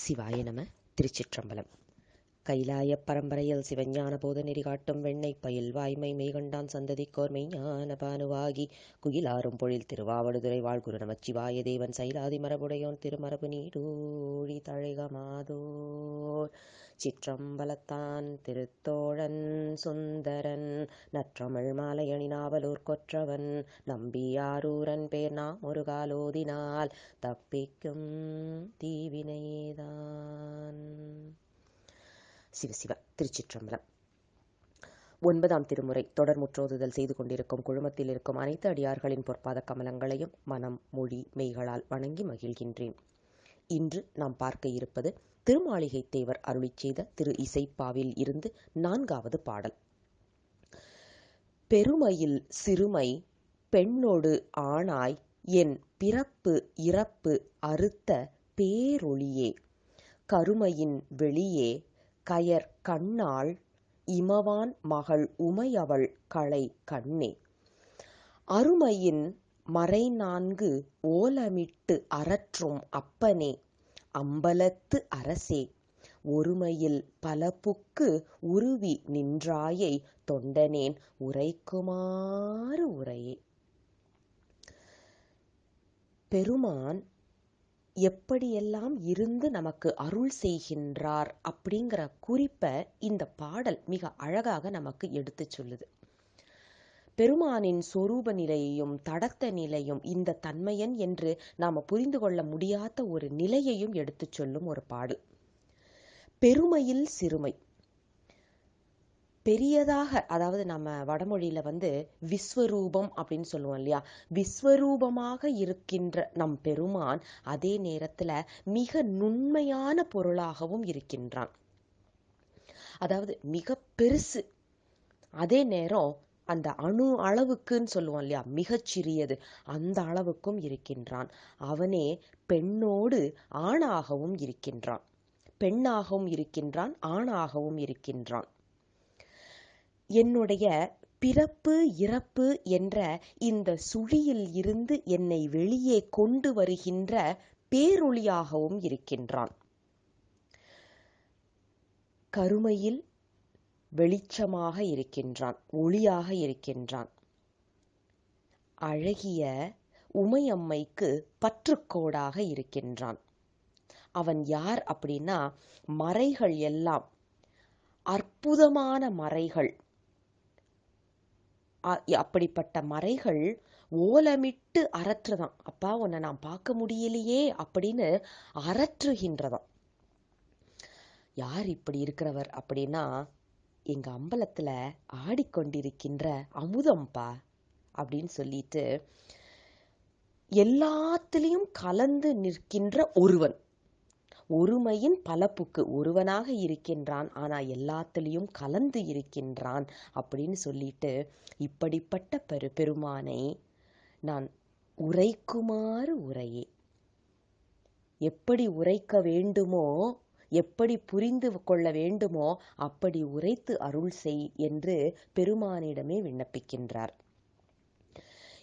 சிவாய நம திருச்சிற்றம்பலம். கைலாய பரம்பரையில் சிவஞான போத நெறி காட்டும் வெண்ணை பயில் வாய்மை மெய்கண்டான் சந்ததிக்கோர் மெய்ஞான பானுவாகி. குயிலாரும் பொழில் திருவாவடுதுறை வாழ்குரு நமச்சிவாய தேவன் சைலாதி மரபுடையோன் திருமரபு நீடூழி தழைகமாதோர். சிற்றம்பலத்தான் திருத்தோழன் சுந்தரன். நற்றமிழ் மாலையணி நாவலூர் கொற்றவன். நம்பியாரூரன் பேர் நாம் ஒரு காலோதினால். தப்பிக்கும் தீவினைதான் சிவசிவ திருச்சிற்றம்பலம். ஒன்பதாம் திருமுறை தொடர் முற்றோதுதல் செய்து கொண்டிருக்கும் குழுமத்தில் இருக்கும் அனைத்து அடியார்களின் பொற்பாத கமலங்களையும் மனம் மொழி மெய்களால் வணங்கி மகிழ்கின்றேன். இன்று நாம் பார்க்க இருப்பது திருமாளிகை தேவர் அருளிச் செய்த திரு இசைப்பாவில் இருந்து நான்காவது பாடல். பெருமையில் சிறுமை பெண்ணொடு ஆணாய் என் பிறப்பு இறப்பு அறுத்த பேரொளியே கருமையின் வெளியே கயர் கண்ணாள் இமவான் மகள் உமையவள் களை கண்ணே. அருமையின் மறை நான்கு ஓலமிட்டு அறற்றும் அப்பனே அம்பலத்து அரசே ஒருமையில் பலபுக்கு உருவி நின்றாயை தொண்டனேன் உரைக்குமாறு உரையே. பெருமான் எப்படியெல்லாம் இருந்து நமக்கு அருள் செய்கின்றார் அப்படிங்கிற குறிப்பை இந்த பாடல் மிக அழகாக நமக்கு எடுத்து சொல்லுது. பெருமானின் சொரூப நிலையையும் தடத்த நிலையும் இந்த தன்மையன் என்று நாம புரிந்து கொள்ள முடியாத ஒரு நிலையையும் எடுத்துச் சொல்லும் ஒரு பாடல். பெருமையில் சிறுமை. பெரியதாக அதாவது நம்ம வடமொழியில வந்து விஸ்வரூபம் அப்படின்னு சொல்லுவோம் இல்லையா? விஸ்வரூபமாக இருக்கின்ற நம் பெருமான் அதே நேரத்துல மிக நுண்மையான பொருளாகவும் இருக்கின்றான். அதாவது மிக பெருசு. அதே நேரம் அந்த அணு அளவுக்குன்னு சொல்லுவோம் இல்லையா? மிகச்சிறியது. அந்த அளவுக்கும் இருக்கின்றான். அவனே பெண்ணோடு ஆணாகவும் இருக்கின்றான். பெண்ணாகவும் இருக்கின்றான் ஆணாகவும் இருக்கின்றான். என்னுடைய பிறப்பு இறப்பு என்ற இந்த சுழியில் இருந்து என்னை வெளியே கொண்டு வருகின்ற பேரொளியாகவும் இருக்கின்றான். கருமையில் வெளிச்சமாக இருக்கின்றான் ஒளியாக இருக்கின்றான். அழகிய உமையம்மைக்கு பற்றுக்கோடாக இருக்கின்றான். அவன் யார் அப்படின்னா மறைகள் எல்லாம் அற்புதமான மறைகள். அப்படிப்பட்ட மறைகள் ஓலமிட்டு அரற்றுதான். அப்பா உன்னை நான் பார்க்க முடியலையே அப்படின்னு அரற்றுகின்றதாம். யார் இப்படி இருக்கிறவர் அப்படின்னா எங்க அம்பலத்துல ஆடிக்கொண்டிருக்கின்ற அமுதம்பா அப்படின்னு சொல்லிட்டு எல்லாத்திலையும் கலந்து நிற்கின்ற ஒருவன். ஒருமையின் பலப்புக்கு ஒருவனாக இருக்கின்றான் ஆனா எல்லாத்திலையும் கலந்து இருக்கின்றான் அப்படின்னு சொல்லிட்டு இப்படிப்பட்ட பெரு பெருமானை நான் உரைக்குமாறு உரையே எப்படி உரைக்க வேண்டுமோ எப்படி புரிந்து கொள்ள வேண்டுமோ அப்படி உரைத்து அருள் செய் என்று பெருமானிடமே விண்ணப்பிக்கின்றார்.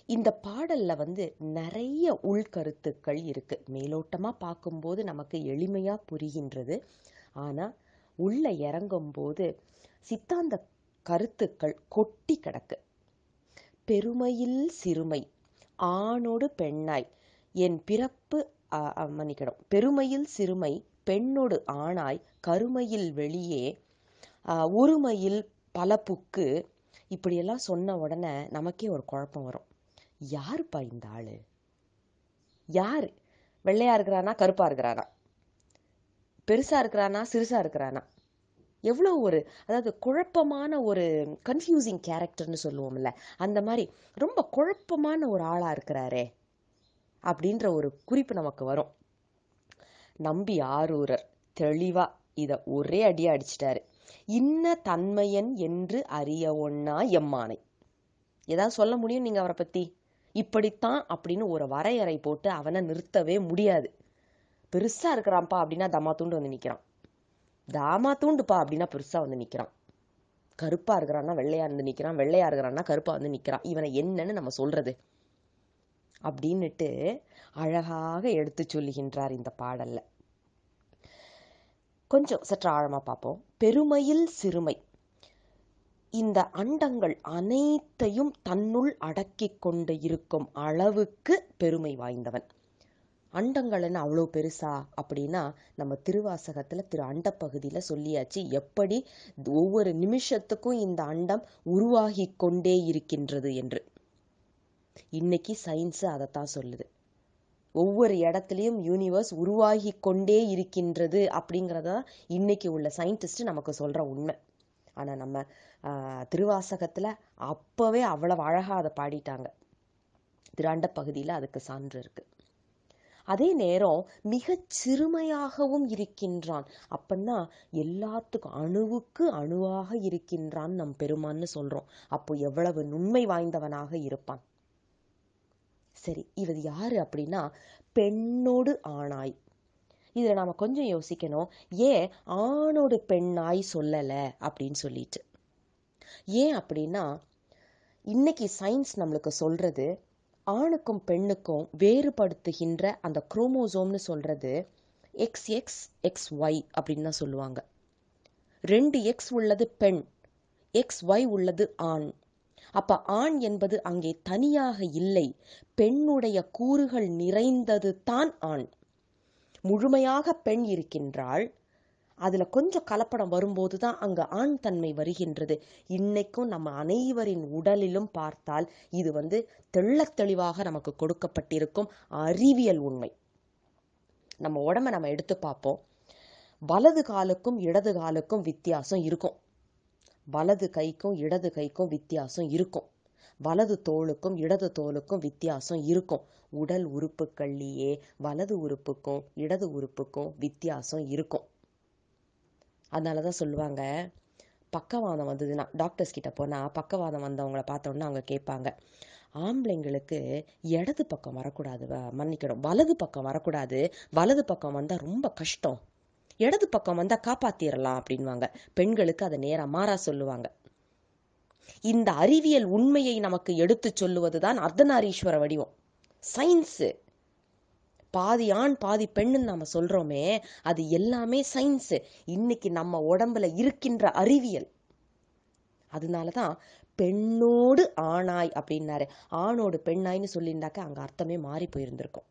இந்த பாடல்ல வந்து நிறைய உள்கருத்துக்கள் இருக்கு. மேலோட்டமா பார்க்கும்போது நமக்கு எளிமையா புரிகின்றது. ஆனா உள்ள இறங்கும் போது சித்தாந்த கருத்துக்கள் கொட்டி கிடக்கு. பெருமையில் சிறுமை ஆணோடு பெண்ணாய் என் பிறப்பு மன்னிக்கணும். பெருமையில் சிறுமை பெண்ணொடு ஆணாய் கருமையில் வெளியே உருமையில் பல புக்கு. இப்படியெல்லாம் சொன்ன உடனே நமக்கே ஒரு குழப்பம் வரும். யாருப்பா இந்த ஆள் யார்? வெள்ளையா இருக்கிறானா கருப்பா இருக்கிறானா? பெருசா இருக்கிறானா சிறுசா இருக்கிறானா? எவ்வளோ ஒரு அதாவது குழப்பமான ஒரு கன்ஃபியூசிங் கேரக்டர்னு சொல்லுவோம்ல அந்த மாதிரி ரொம்ப குழப்பமான ஒரு ஆளாக இருக்கிறாரே அப்படின்ற ஒரு குறிப்பு நமக்கு வரும். நம்பி ஆரூரர். தெளிவா இத ஒரே அடியாக அடிச்சிட்டாரு. இன்ன தன்மையன் என்று அறிய ஒன்னா எம்மானை? ஏதாவது சொல்ல முடியும் நீங்க அவரை பத்தி? இப்படித்தான் அப்படின்னு ஒரு வரையறை போட்டு அவனை நிறுத்தவே முடியாது. பெருசா இருக்கிறான்ப்பா அப்படின்னா தமா தூண்டு வந்து நிக்கிறான். தாமா தூண்டுப்பா அப்படின்னா பெருசா வந்து நிக்கிறான். கருப்பா இருக்கிறான்னா வெள்ளையா இருந்து நிக்கிறான். வெள்ளையா இருக்கிறான்னா கருப்பா வந்து நிக்கிறான். இவனை என்னன்னு நம்ம சொல்றது. அப்படின்னுட்டு அழகாக எடுத்து சொல்லுகின்றார் இந்த பாடல்ல. கொஞ்சம் சற்று ஆழமா பார்ப்போம். பெருமையில் சிறுமை. இந்த அண்டங்கள் அனைத்தையும் தன்னுள் அடக்கி கொண்டு இருக்கும் அளவுக்கு பெருமை வாய்ந்தவன். அண்டங்கள்னு அவ்வளோ பெருசா? அப்படின்னா நம்ம திருவாசகத்துல திரு அண்ட பகுதியில சொல்லியாச்சு எப்படி ஒவ்வொரு நிமிஷத்துக்கும் இந்த அண்டம் உருவாகி கொண்டே இருக்கின்றது என்று. இன்னைக்கு சயின்ஸ் அதைத்தான் சொல்லுது. ஒவ்வொரு இடத்துலையும் யூனிவர்ஸ் உருவாகி கொண்டே இருக்கின்றது அப்படிங்கிறத இன்னைக்கு உள்ள சயின்டிஸ்ட் நமக்கு சொல்ற உண்மை. ஆனா நம்ம திருவாசகத்தில் திருவாசகத்துல அப்பவே அவ்வளவு அழகா அதை பாடிட்டாங்க. திராண்ட பகுதியில அதுக்கு சான்று இருக்கு. அதே நேரம் மிகச் சிறுமையாகவும் இருக்கின்றான். அப்படின்னா எல்லாத்துக்கும் அணுவுக்கு அணுவாக இருக்கின்றான் நம் பெருமான்னு சொல்றோம். அப்போ எவ்வளவு நுண்மை வாய்ந்தவனாக இருப்பான். சரி இவர் யாரு அப்படின்னா பெண்ணோடு ஆணாய். இதில் நாம் கொஞ்சம் யோசிக்கணும். ஏன் ஆணோடு பெண்ணாய் சொல்லலை அப்படின்னு சொல்லிட்டு. ஏன் அப்படின்னா இன்னைக்கு சயின்ஸ் நம்மளுக்கு சொல்றது ஆணுக்கும் பெண்ணுக்கும் வேறுபடுத்துகின்ற அந்த குரோமோசோம்னு சொல்றது எக்ஸ் எக்ஸ் எக்ஸ் ஒய் அப்படின்னு தான் சொல்லுவாங்க. ரெண்டு எக்ஸ் உள்ளது பெண் எக்ஸ் ஒய் உள்ளது ஆண். அப்ப ஆண் என்பது அங்கே தனியாக இல்லை. பெண்ணுடைய கூறுகள் நிறைந்தது தான் ஆண். முழுமையாக பெண் இருக்கின்றாள். அதுல கொஞ்சம் கலப்படம் வரும்போது தான் அங்க ஆண் தன்மை வருகின்றது. இன்னைக்கும் நம்ம அனைவரின் உடலிலும் பார்த்தால் இது வந்து தெள்ளத் தெளிவாக நமக்கு கொடுக்கப்பட்டிருக்கும் அறிவியல் உண்மை. நம்ம உடம்ப நம்ம எடுத்து பார்ப்போம். வலது காலுக்கும் இடது காலுக்கும் வித்தியாசம் இருக்கும். வலது கைக்கும் இடது கைக்கும் வித்தியாசம் இருக்கும். வலது தோலுக்கும் இடது தோலுக்கும் வித்தியாசம் இருக்கும். உடல் உறுப்புகள்லேயே வலது உறுப்புக்கும் இடது உறுப்புக்கும் வித்தியாசம் இருக்கும். அதனால தான் சொல்லுவாங்க பக்கவாதம் வந்ததுன்னா டாக்டர்ஸ் கிட்ட போனால் பக்கவாதம் வந்தவங்கள பார்த்தோன்னா அவங்க கேட்பாங்க ஆம்பளைங்களுக்கு இடது பக்கம் வரக்கூடாது மன்னிக்கணும். வலது பக்கம் வரக்கூடாது. வலது பக்கம் வந்தால் ரொம்ப கஷ்டம். இடது பக்கம் வந்தா காப்பாத்திரலாம் அப்படின்வாங்க. பெண்களுக்கு அதை நேரம் மாறா சொல்லுவாங்க. இந்த அறிவியல் உண்மையை நமக்கு எடுத்துச் சொல்லுவதுதான் அர்த்தநாரீஸ்வர வடிவம். சயின்ஸ் பாதி ஆண் பாதி பெண்ணுன்னு நாம சொல்றோமே அது எல்லாமே சயின்ஸ் இன்னைக்கு நம்ம உடம்புல இருக்கின்ற அறிவியல். அதனாலதான் பெண்ணோடு ஆணாய் அப்படின்னாரு. ஆணோடு பெண்ணாய்னு சொல்லியிருந்தாக்க அங்க அர்த்தமே மாறி போயிருந்திருக்கும்.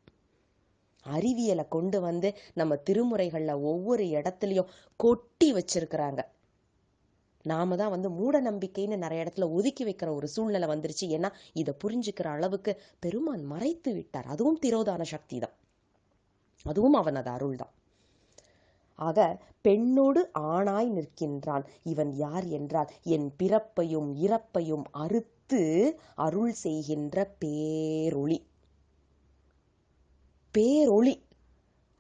அறிவியலை கொண்டு வந்து நம்ம திருமுறைகளில் ஒவ்வொரு இடத்துலையும் கொட்டி வச்சிருக்கிறாங்க. நாம தான் வந்து மூட நம்பிக்கைன்னு நிறைய இடத்துல ஒதுக்கி வைக்கிற ஒரு சூழ்நிலை வந்துருச்சு. ஏன்னா இதை புரிஞ்சுக்கிற அளவுக்கு பெருமான் மறைத்து விட்டார். அதுவும் திரோதான சக்தி தான். அதுவும் அவனது அருள் தான். ஆக பெண்ணோடு ஆணாய் நிற்கின்றான். இவன் யார் என்றால் என் பிறப்பையும் இறப்பையும் அறுத்து அருள் செய்கின்ற பேரொளி. பேரொளி.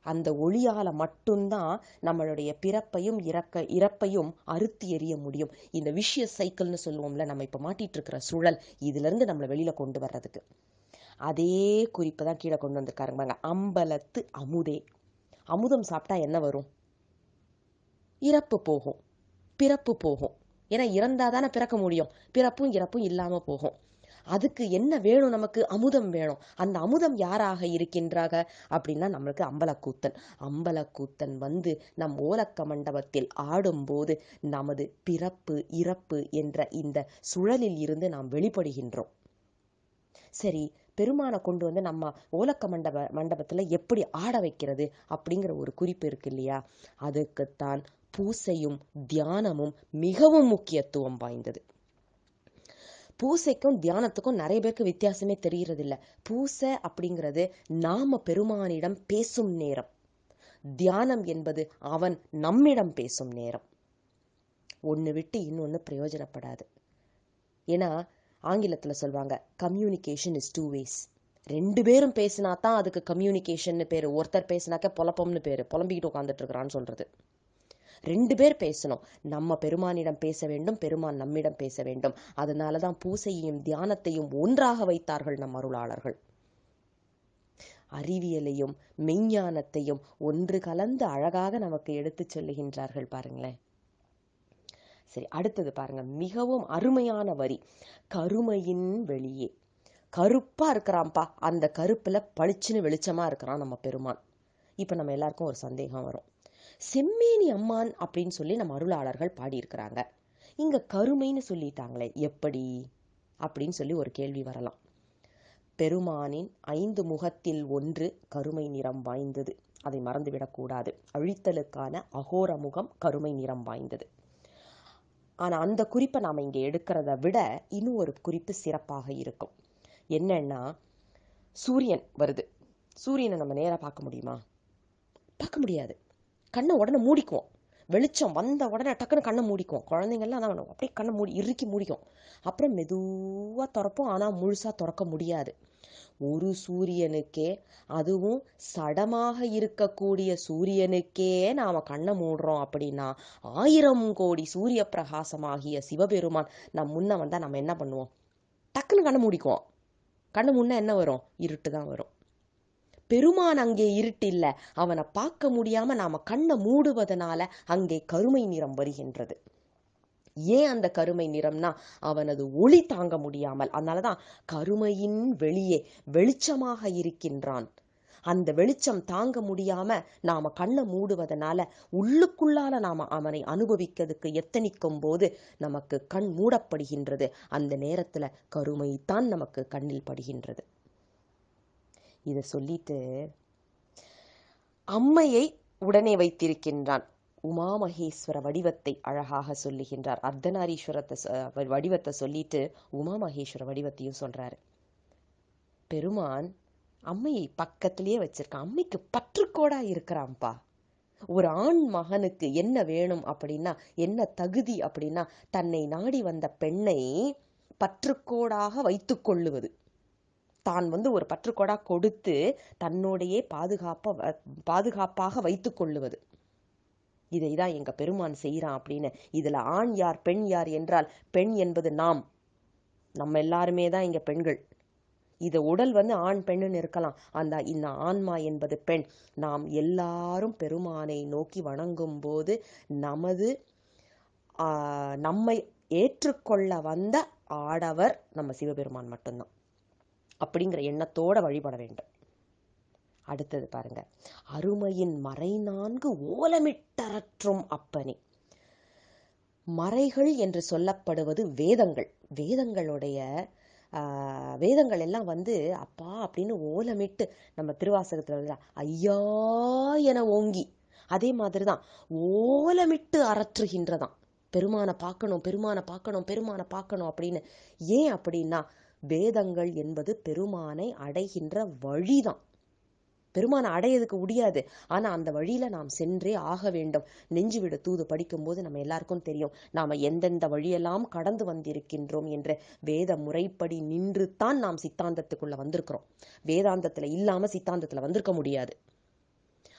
அந்த ஒளியால மட்டும்தான் நம்மளுடைய பிறப்பையும் இறக்க இறப்பையும் அறுத்து எறிய முடியும். இந்த விஷய சைக்கிள்னு சொல்லுவோம்ல நம்ம இப்ப மாட்டிட்டு இருக்கிற சுழல் இதுல இருந்து நம்மளை வெளியில கொண்டு வர்றதுக்கு. அதே குறிப்பை தான் கீழே கொண்டு வந்திருக்காருங்க பாருங்க. அம்பலத்து அமுதே. அமுதம் சாப்பிட்டா என்ன வரும்? இறப்பு போகும். பிறப்பு போகும். ஏன்னா இறந்தாதானே பிறக்க முடியும். பிறப்பும் இறப்பும் இல்லாம போகும். அதுக்கு என்ன வேணும் நமக்கு? அமுதம் வேணும். அந்த அமுதம் யாராக இருக்கின்றாக? அப்படின்னா நம்மளுக்கு அம்பலக்கூத்தன். அம்பலக்கூத்தன் வந்து நம் ஓலக்க மண்டபத்தில் ஆடும்போது நமது பிறப்பு இறப்பு என்ற இந்த சுழலில் இருந்து நாம் வெளிப்படுகின்றோம். சரி பெருமானை கொண்டு வந்து நம்ம ஓலக்க மண்டப மண்டபத்தில் எப்படி ஆட வைக்கிறது அப்படிங்கிற ஒரு குறிப்பு இருக்கு இல்லையா? அதுக்குத்தான் பூசையும் தியானமும் மிகவும் முக்கியத்துவம் வாய்ந்தது. பூசைக்கும் தியானத்துக்கும் நிறைய பேருக்கு வித்தியாசமே தெரியறதில்ல. பூசை அப்படிங்கிறது நாம பெருமானிடம் பேசும் நேரம். தியானம் என்பது அவன் நம்மிடம் பேசும் நேரம். ஒன்று விட்டு இன்னொன்று பிரயோஜனப்படாது. ஏன்னா ஆங்கிலத்தில் சொல்லுவாங்க கம்யூனிகேஷன் இஸ் டூ வேஸ் ரெண்டு பேரும் பேசினா தான் அதுக்கு கம்யூனிகேஷன் பேர். ஒருத்தர் பேசினாக்க புலப்பம்னு பேர். புலம்பிக்கிட்டு உட்காந்துட்டு இருக்கிறான்னு சொல்றது. ரெண்டு பேர் பேசணும். நம்ம பெருமானிடம் பேச வேண்டும் பெருமான் நம்மிடம் பேச வேண்டும். அதனால தான் பூசையையும் தியானத்தையும் ஒன்றாக வைத்தார்கள் நம் அருளாளர்கள். அறிவியலையும் மெய்ஞானத்தையும் ஒன்று கலந்து அழகாக நமக்கு எடுத்துச் சொல்லுகின்றார்கள் பாருங்களேன். சரி அடுத்தது பாருங்க. மிகவும் அருமையான வரி. கருமையின் வெளியே. கருப்பா இருக்கிறான்ப்பா. அந்த கருப்புல பளிச்சுன்னு வெளிச்சமா இருக்கிறான் நம்ம பெருமான். இப்ப நம்ம எல்லாருக்கும் ஒரு சந்தேகம் வரும். செம்மேனி அம்மான் அப்படின்னு சொல்லி நம்ம அருளாளர்கள் பாடியிருக்கிறாங்க. இங்க கருமைன்னு சொல்லிட்டாங்களே எப்படி? அப்படின்னு சொல்லி ஒரு கேள்வி வரலாம். பெருமானின் ஐந்து முகத்தில் ஒன்று கருமை நிறம் வாய்ந்தது. அதை மறந்துவிடக்கூடாது அழித்தலுக்கான அகோர முகம் கருமை நிறம் வாய்ந்தது. ஆனா அந்த குறிப்பை நாம இங்க எடுக்கிறத விட இன்னும் ஒரு குறிப்பு சிறப்பாக இருக்கும். என்னன்னா சூரியன் வருது. சூரியனை நம்ம நேரா பார்க்க முடியுமா? பார்க்க முடியாது. கண்ணை உடனே மூடிக்குவோம். வெளிச்சம் வந்த உடனே டக்குன்னு கண்ணை மூடிக்குவோம். குழந்தைங்கள்லாம் அதான் பண்ணுவோம்? அப்படியே கண்ணை மூடி இறுக்கி மூடிக்கும். அப்புறம் மெதுவாக திறப்போம். ஆனால் முழுசாக திறக்க முடியாது. ஒரு சூரியனுக்கே அதுவும் சடமாக இருக்கக்கூடிய சூரியனுக்கே நாம கண்ணை மூடுறோம் அப்படின்னா ஆயிரம் கோடி சூரிய பிரகாசமாகிய சிவபெருமான் நம் முன்ன வந்தா நம்ம என்ன பண்ணுவோம்? டக்குன்னு கண்ணை மூடிக்குவோம். கண்ணு முன்ன என்ன வரும்? இருட்டு தான் வரும். பெருமான் அங்கே இருட்டில்ல. அவனை பார்க்க முடியாம நாம கண்ணை மூடுவதனால அங்கே கருமை நிறம் வருகின்றது. ஏன் அந்த கருமை நிறம்னா அவனது ஒளி தாங்க முடியாமல். அதனாலதான் கருமையின் வெளியே வெளிச்சமாக இருக்கின்றான். அந்த வெளிச்சம் தாங்க முடியாம நாம கண்ணை மூடுவதனால உள்ளுக்குள்ளால நாம அவனை அனுபவிக்கிறதுக்கு எத்தனிக்கும் போது நமக்கு கண் மூடப்படுகின்றது. அந்த நேரத்துல கருமைத்தான் நமக்கு கண்ணில் படுகின்றது. இதை சொல்லிட்டு அம்மையை உடனே வைத்திருக்கின்றான். உமா மகேஸ்வர வடிவத்தை அழகாக சொல்லுகின்றார். அர்த்தநாரீஸ்வரத்தை வடிவத்தை சொல்லிட்டு உமா மகேஸ்வர வடிவத்தையும் சொல்றாரு. பெருமான் அம்மையை பக்கத்திலேயே வச்சிருக்கான். அம்மைக்கு பற்றுக்கோடா இருக்கிறான்ப்பா. ஒரு ஆண் மகனுக்கு என்ன வேணும் அப்படின்னா என்ன தகுதி அப்படின்னா தன்னை நாடி வந்த பெண்ணை பற்றுக்கோடாக வைத்துக் கொள்ளுவது. தான் வந்து ஒரு பற்றுக்கொடா கொடுத்து தன்னோடையே பாதுகாப்பாக வ- பாதுகாப்பாக வைத்துக் கொள்ளுவது. இதை தான் எங்க பெருமான் செய்கிறான் அப்படின்னு. இதுல ஆண் யார் பெண் யார் என்றால் பெண் என்பது நாம். நம்ம எல்லாருமே தான் இங்க பெண்கள். இது உடல் வந்து ஆண் பெண்ணுன்னு இருக்கலாம். அந்த இந்த ஆன்மா என்பது பெண். நாம் எல்லாரும் பெருமானை நோக்கி வணங்கும் போது நமது நம்மை ஏற்றுக்கொள்ள வந்த ஆடவர் நம்ம சிவபெருமான் மட்டும்தான். அப்படிங்கிற எண்ணத்தோட வழிபட வேண்டும். அடுத்தது பாருங்க. அருமையின் மறை நான்கு ஓலமிட்டரற்றும் அப்பனே. மறைகள் என்று சொல்லப்படுவது வேதங்கள். வேதங்களுடைய ஆஹ், வேதங்கள் எல்லாம் வந்து அப்பா அப்படின்னு ஓலமிட்டு நம்ம திருவாசகத்துல வந்து ஐயா என ஓங்கி. அதே மாதிரிதான். ஓலமிட்டு அரற்றுகின்றதான் பெருமானை பார்க்கணும் பெருமானை பார்க்கணும் பெருமானை பார்க்கணும் அப்படின்னு. ஏன் அப்படின்னா வேதங்கள் என்பது பெருமானை அடைகின்ற வழிதான். பெருமானை அடையதுக்கு முடியாது. ஆனா அந்த வழியில நாம் சென்றே ஆக வேண்டும். நெஞ்சு விட தூது படிக்கும்போது நம்ம எல்லாருக்கும் தெரியும். நாம எந்தெந்த வழியெல்லாம் கடந்து வந்திருக்கின்றோம் என்ற வேத முறைப்படி நின்று தான் நாம் சித்தாந்தத்துக்குள்ள வந்திருக்கிறோம். வேதாந்தத்துல இல்லாம சித்தாந்தத்துல வந்திருக்க முடியாது.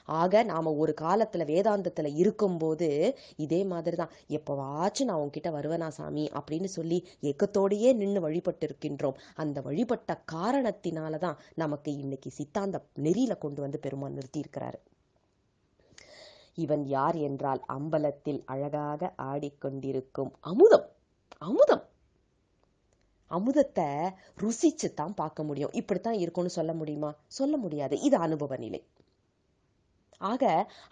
ஆக நாம ஒரு காலத்துல வேதாந்தத்துல இருக்கும்போது இதே மாதிரி தான் எப்பவாச்சும் நான் உங்ககிட்ட வருவேனா சாமி? அப்படின்னு சொல்லி ஏக்கத்தோடையே நின்று வழிபட்டு இருக்கின்றோம் அந்த வழிபட்ட காரணத்தினாலதான் நமக்கு இன்னைக்கு சித்தாந்த நெறியில கொண்டு வந்து பெருமான் நிறுத்தி இருக்கிறாரு இவன் யார் என்றால் அம்பலத்தில் அழகாக ஆடிக்கொண்டிருக்கும் அமுதம். அமுதம். அமுதத்தை ருசிச்சு தான் பார்க்க முடியும். இப்படித்தான் இருக்கும்னு சொல்ல முடியுமா? சொல்ல முடியாது. இது அனுபவ நிலை. ஆக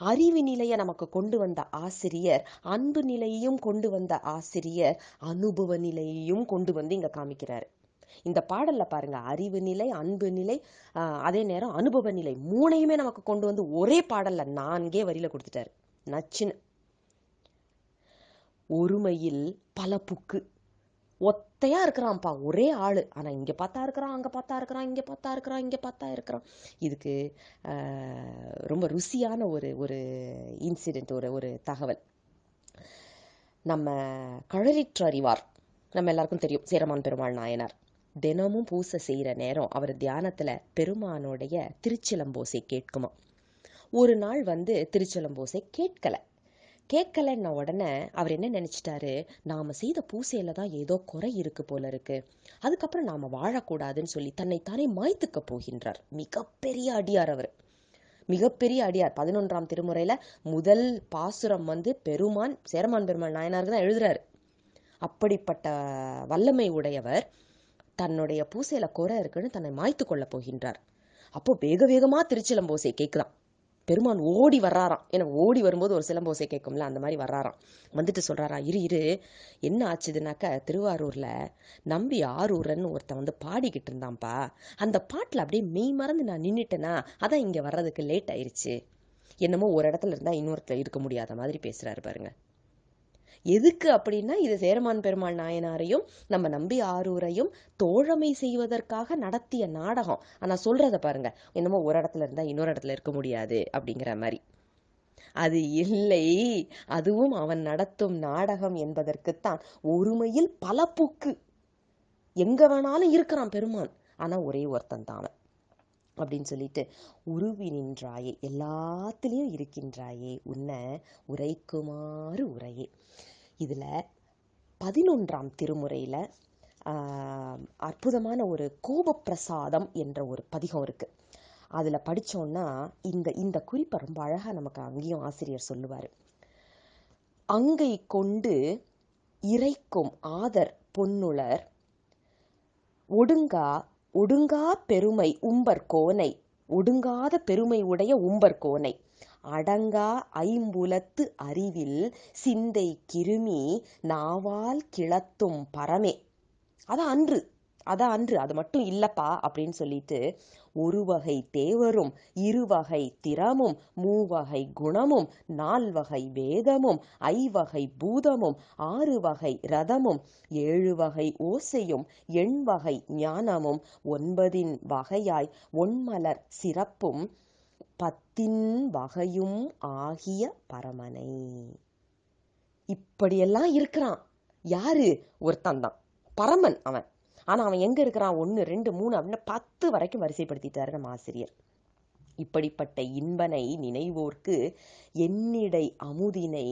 அறிவு நிலையை நமக்கு கொண்டு வந்த ஆசிரியர் அன்பு நிலையையும் கொண்டு வந்த ஆசிரியர் அனுபவ நிலையையும் கொண்டு வந்து இங்க காமிக்கிறாரு. இந்த பாடல்ல பாருங்க அறிவு நிலை அன்பு நிலை ஆஹ், அதே நேரம் அனுபவ நிலை மூணையுமே நமக்கு கொண்டு வந்து ஒரே பாடல்ல நான்கே வரியில கொடுத்துட்டாரு. நச்சுன்னு ஒருமையில் பல புக்கு ஒத்தையா இருக்கிறான்ப்பா ஒரே ஆள். ஆனா இங்க பார்த்தா இருக்கிறான் அங்க பார்த்தா இருக்கிறான் இங்க பார்த்தா இருக்கிறான் இங்க பார்த்தா இருக்கிறான். இதுக்கு ரொம்ப ருசியான ஒரு ஒரு இன்சிடென்ட் ஒரு ஒரு தகவல். நம்ம கழறிற்று அறிவார். நம்ம எல்லாருக்கும் தெரியும் சேரமான் பெருமாள் நாயனார். தினமும் பூசை செய்யற நேரம் அவர் தியானத்துல பெருமானுடைய திருச்சிலம்போசை கேட்குமா ஒரு நாள் வந்து திருச்சிலம்போசை கேட்கலை. கேட்கலன்ன உடனே அவர் என்ன நினைச்சிட்டாரு? நாம செய்த பூசையில தான் ஏதோ குறை இருக்கு போல இருக்கு. அதுக்கப்புறம் நாம வாழக்கூடாதுன்னு சொல்லி தன்னைத்தானே மாய்த்துக்க போகின்றார். மிகப்பெரிய அடியார் அவர். மிகப்பெரிய அடியார். பதினொன்றாம் திருமுறையில முதல் பாசுரம் வந்து பெருமான் சேரமான் பெருமான் நாயனாருக்கு தான் எழுதுறாரு. அப்படிப்பட்ட வல்லமை உடையவர் தன்னுடைய பூசையில குறை இருக்குன்னு தன்னை மாய்த்து கொள்ள போகின்றார். அப்போ வேக வேகமா திருச்சிலம்போசை கேட்கலாம் பெருமான் ஓடி வர்றாராம். ஏன்னா ஓடி வரும்போது ஒரு சிலம்போசை கேட்கும்ல அந்த மாதிரி வர்றாராம். வந்துட்டு சொல்றாராம் இரு இரு என்ன ஆச்சுதுனாக்கா திருவாரூர்ல நம்பி ஆரூரன்னு ஒருத்தன் வந்து பாடிக்கிட்டு இருந்தான்ப்பா அந்த பாட்டில் அப்படியே மெய் மறந்து நான் நின்றுட்டேனா அதான் இங்க வர்றதுக்கு லேட் ஆயிருச்சு. என்னமோ ஒரு இடத்துல இருந்தா இன்னொருத்தர் இருக்க முடியாத மாதிரி பேசுறாரு பாருங்க. எதுக்கு அப்படின்னா இது சேரமான் பெருமாள் நாயனாரையும் நம்ம நம்பி ஆரூரையும் தோழமை செய்வதற்காக நடத்திய நாடகம். ஆனா சொல்றத பாருங்க. என்னமோ ஒரு இடத்துல இருந்தா இன்னொரு இடத்துல இருக்க முடியாது அப்படிங்கிற மாதிரி. அது இல்லை. அதுவும் அவன் நடத்தும் நாடகம் என்பதற்குத்தான். ஒருமையில் பல பூக்கு. எங்க வேணாலும் இருக்கிறான் பெருமான். ஆனா ஒரே ஒருத்தன் தான் அவன். அப்படின்னு சொல்லிட்டு உருவி நின்றாயே. எல்லாத்திலையும் இருக்கின்றாயே. உன்னை உரைக்குமாறு உரையே. இதுல பதினொன்றாம் திருமுறையில ஆஹ், அற்புதமான ஒரு கோபப்பிரசாதம் என்ற ஒரு பதிகம் இருக்கு. அதுல படிச்சோம்னா இந்த இந்த குறிப்பை ரொம்ப அழகா நமக்கு அங்கேயும் ஆசிரியர் சொல்லுவாரு. அங்கை கொண்டு இறைக்கும் ஆதர் பொன்னுளர் ஒடுங்கா ஒடுங்கா பெருமை உம்பர் கோனை ஒடுங்காத பெருமை உடைய உம்பர் கோனை. அடங்கா ஐம்புலத்து அறிவில் சிந்தை கிருமி நாவால் கிளத்தும் பரமே. அதான் அன்று அதான் அன்று அது மட்டும் இல்லப்பா அப்படின்னு சொல்லிட்டு ஒரு வகை தேவரும் இருவகை திறமும் மூவகை குணமும் நால்வகை வேதமும் ஐவகை பூதமும் ஆறு வகை ரதமும் ஏழு வகை ஓசையும் எண்வகை ஞானமும் ஒன்பதின் வகையாய் ஒன்மலர் சிறப்பும் பத்தின் வகையும் ஆகிய பரமனை. இப்படியெல்லாம் இருக்கிறான். யாரு? ஒருத்தன் தான் பரமன் அவன். ஆனா அவன் எங்க இருக்கிறான்? ஒன்னு ரெண்டு மூணு அப்படின்னு பத்து வரைக்கும் வரிசைப்படுத்திட்டாரு நம்ம ஆசிரியர். இப்படிப்பட்ட இன்பனை நினைவோர்க்கு என்னிடை அமுதினை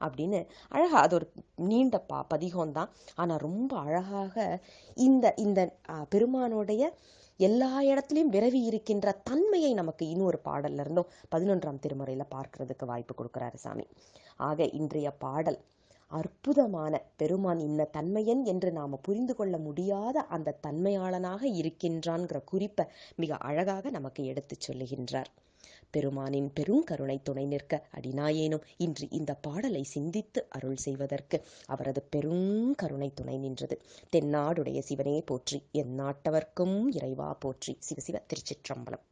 அப்படின்னு அழகா அது ஒரு நீண்ட பா பதிகம் தான் ஆனா ரொம்ப அழகாக இந்த இந்த பெருமானுடைய எல்லா இடத்துலையும் விரவி இருக்கின்ற தன்மையை நமக்கு இன்னொரு பாடல்ல இருந்தும் பதினொன்றாம் திருமுறையில பார்க்கறதுக்கு வாய்ப்பு கொடுக்கிறாரு சாமி. ஆக இன்றைய பாடல் அற்புதமான பெருமான் இன்ன தன்மையன் என்று நாம புரிந்து கொள்ள முடியாத அந்த தன்மையாளனாக இருக்கின்றான்ங்கிற குறிப்பை மிக அழகாக நமக்கு எடுத்துச் சொல்லுகின்றார். பெருமானின் பெருங்கருணை துணை நிற்க அடிநாயேனும் இன்று இந்த பாடலை சிந்தித்து அருள் செய்வதற்கு அவரது பெருங்கருணை துணை நின்றது. தென்னாடுடைய சிவனே போற்றி எந்நாட்டவர்க்கும் இறைவா போற்றி. சிவசிவ திருச்சிற்றம்பலம்.